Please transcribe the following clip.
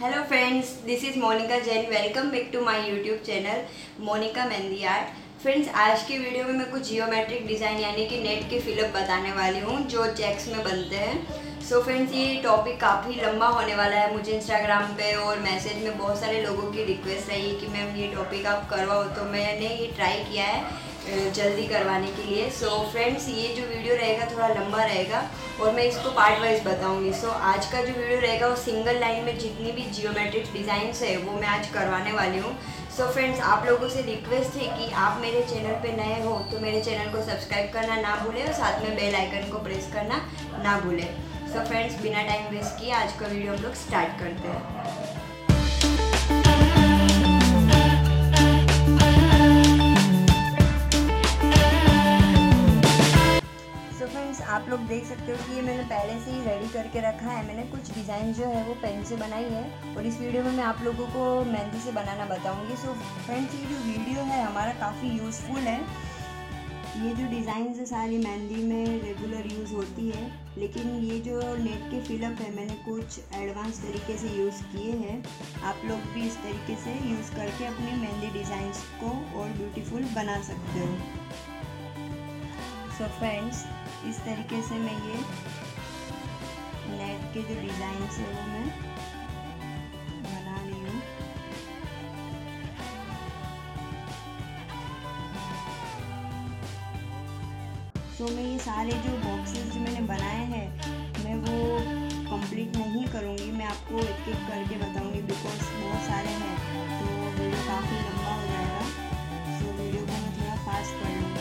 Hello friends this is Monika Jain welcome back to my YouTube channel Monika mehndi art friends आज की video में मैं कुछ geometric design यानी कि नेट के फिलअप बताने वाली हूँ, जो चेक्स में बनते हैं। सो so फ्रेंड्स ये टॉपिक काफ़ी लंबा होने वाला है मुझे इंस्टाग्राम पे और मैसेज में बहुत सारे लोगों की रिक्वेस्ट रही कि मैम ये टॉपिक आप करवाओ तो मैंने ये ट्राई किया है। जल्दी करवाने के लिए। सो so, फ्रेंड्स ये जो वीडियो रहेगा थोड़ा लंबा रहेगा और मैं इसको पार्ट वाइज बताऊँगी। सो so, आज का जो वीडियो रहेगा वो सिंगल लाइन में जितनी भी जियोमेट्रिक डिज़ाइंस है वो मैं आज करवाने वाली हूँ। सो so, फ्रेंड्स आप लोगों से रिक्वेस्ट है कि आप मेरे चैनल पे नए हो तो मेरे चैनल को सब्सक्राइब करना ना भूलें और साथ में बेल आइकन को प्रेस करना ना भूलें। सो फ्रेंड्स बिना टाइम वेस्ट किए आज का वीडियो हम लोग स्टार्ट करते हैं। आप लोग देख सकते हो कि ये मैंने पहले से ही रेडी करके रखा है। मैंने कुछ डिज़ाइन जो है वो पेन से बनाई है और इस वीडियो में मैं आप लोगों को मेहंदी से बनाना बताऊँगी। सो फ्रेंड्स ये जो वीडियो है हमारा काफ़ी यूज़फुल है। ये जो डिज़ाइन है सारी मेहंदी में रेगुलर यूज़ होती है, लेकिन ये जो नेट के फिलअप है, मैंने कुछ एडवांस तरीके से यूज़ किए हैं। आप लोग भी इस तरीके से यूज़ करके अपनी मेहंदी डिज़ाइंस को और ब्यूटीफुल बना सकते हो। सो so फ्रेंड्स इस तरीके से मैं ये नेट के जो डिज़ाइन है वो मैं बना रही हूँ। सो मैं ये सारे जो बॉक्सेस जो मैंने बनाए हैं, मैं वो कंप्लीट नहीं करूँगी। मैं आपको एक एक करके बताऊँगी बिकॉज़ बहुत सारे हैं। तो वीडियो काफ़ी लंबा हो जाएगा। तो सो वीडियो को मैं थोड़ा फास्ट कर लूँगी।